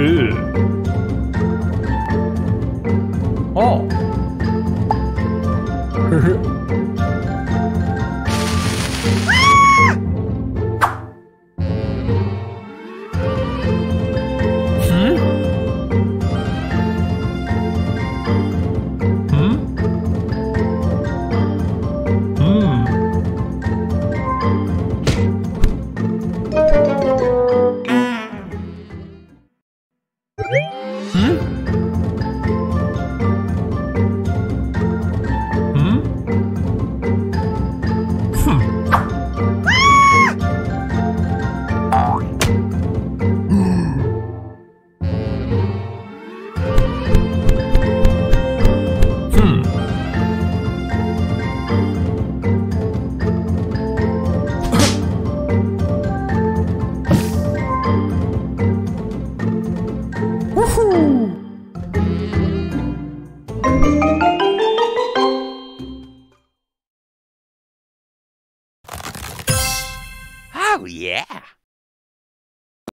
嗯。哦。呵呵。嗯？Oh, yeah.